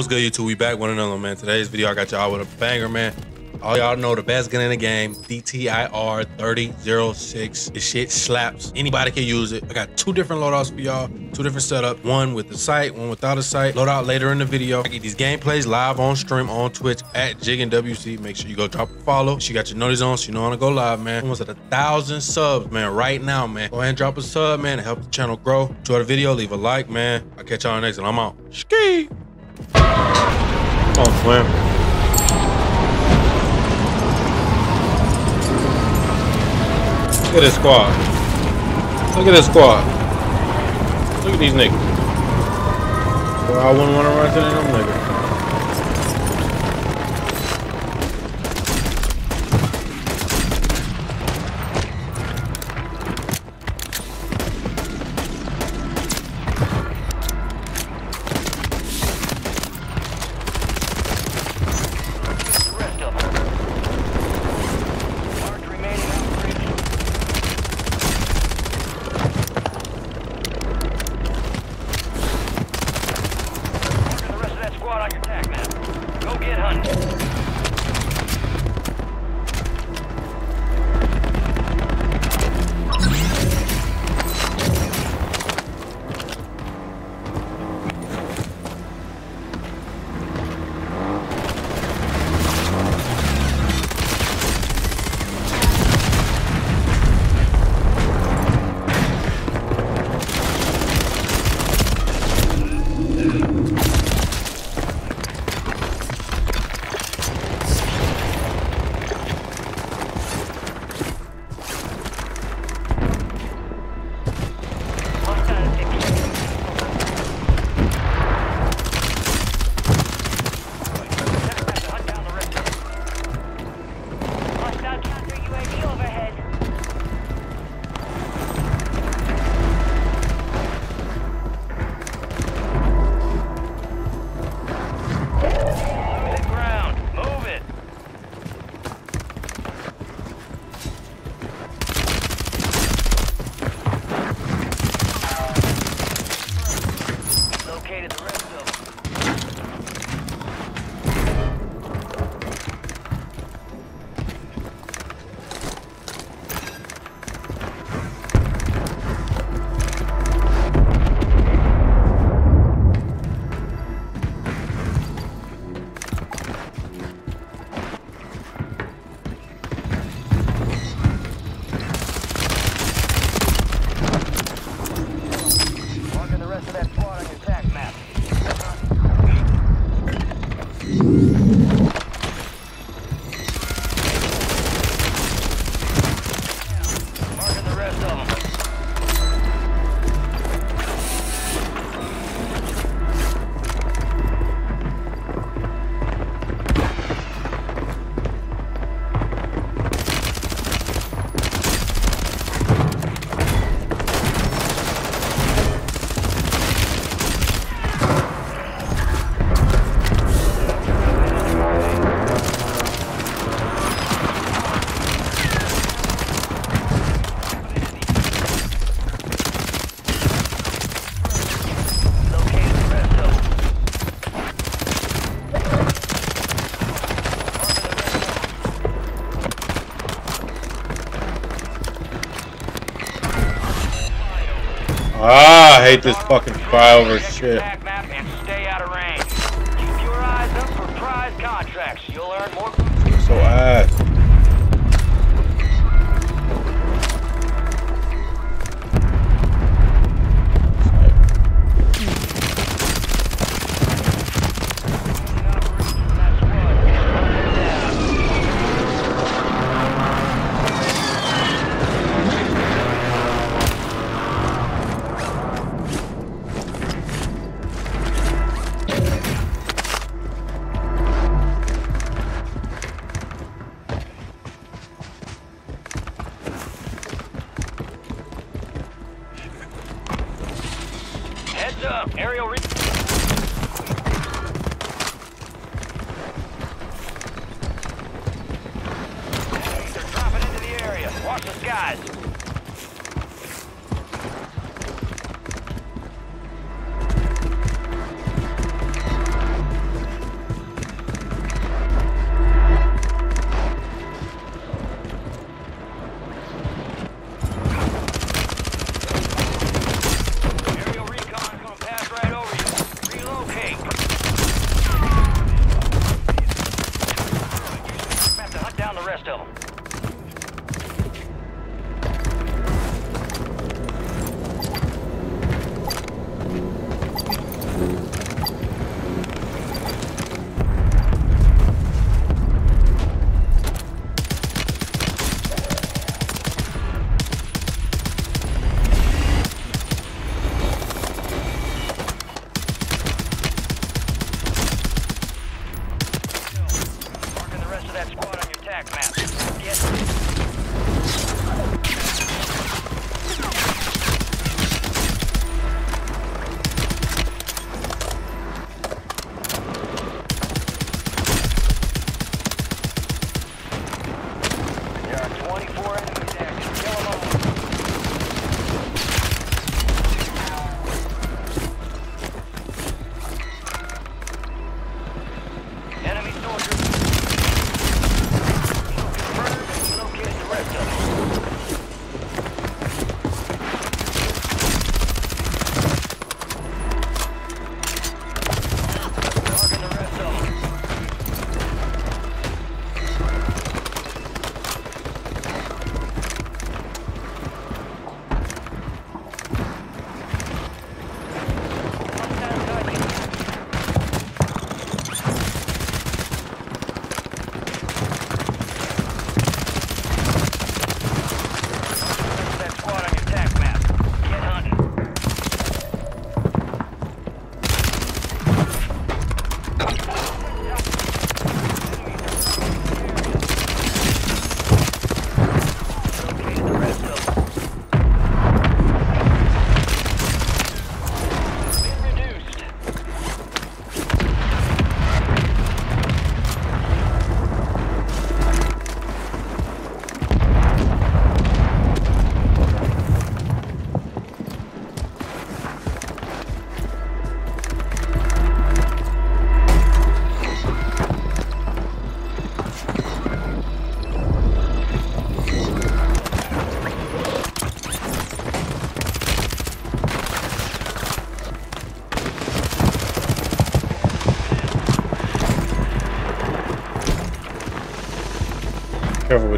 What's good, YouTube? We back with another man. Today's video, I got y'all with a banger, man. All y'all know the best gun in the game, DTIR 3006. This shit slaps. Anybody can use it. I got two different loadouts for y'all, two different setups. One with the sight, one without a sight. Loadout later in the video. I get these gameplays live on stream on Twitch at JigginWZ. Make sure you go drop a follow. She got your notice on, so you know how to go live, man. Almost at a thousand subs, man, right now, man. Go ahead and drop a sub, man, to help the channel grow. Enjoy the video, leave a like, man. I'll catch y'all next one. I'm out. Ski. On, Swim. Look at this squad. Look at this squad. Look at these niggas. Well, I wouldn't want to run to them niggas. Hate this fucking flyover shit. tac map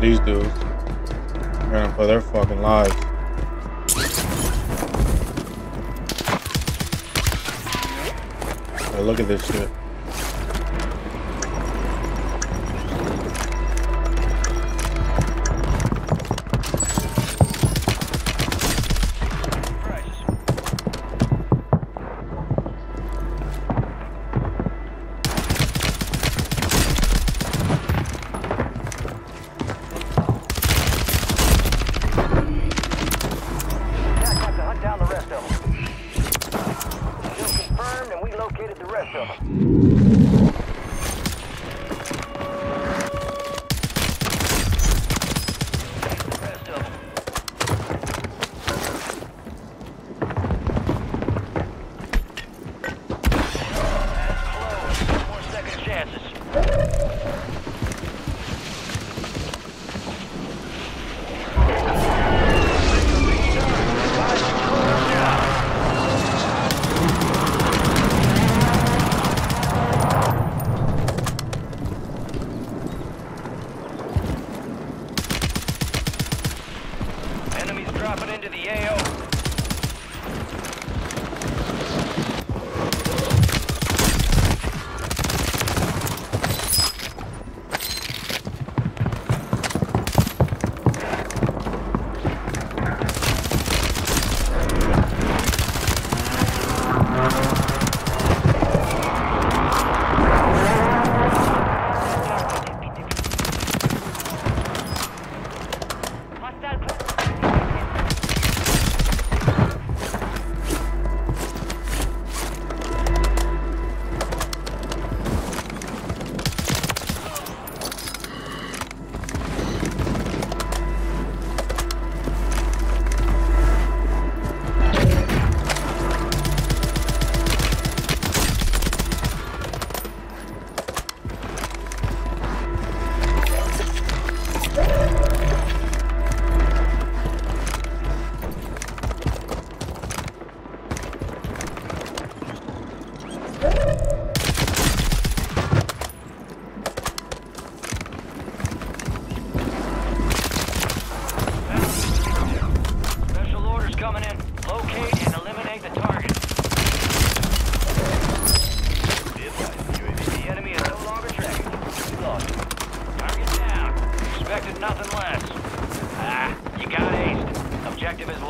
these dudes. Running for their fucking lives. look at this shit. Fuck? Where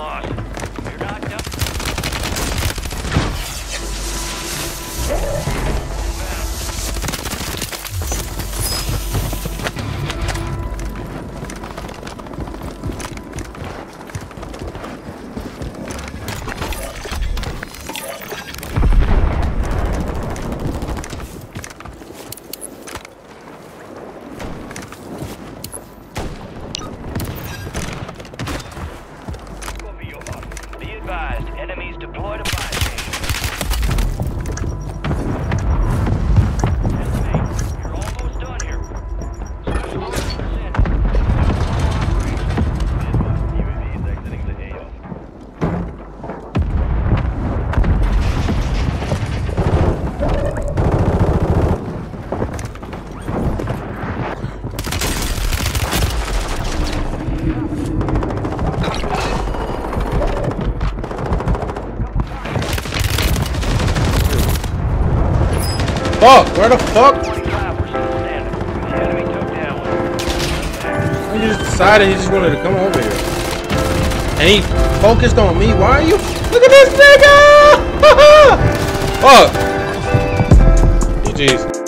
the fuck? He just decided he just wanted to come over here. And he focused on me. Why are you? Look at this nigga! fuck! GG's.